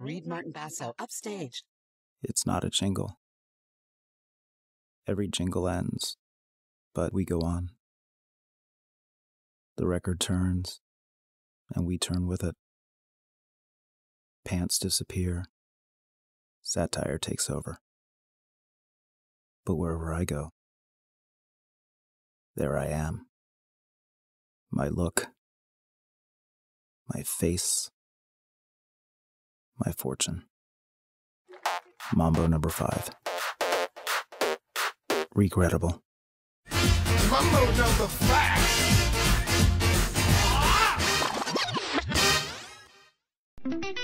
Reid Martin Basso, upstage. It's not a jingle. Every jingle ends, but we go on. The record turns, and we turn with it. Pants disappear. Satire takes over. But wherever I go, there I am. My look, my face, my fortune. Mambo number five. Regrettable. Mambo number five. Ah!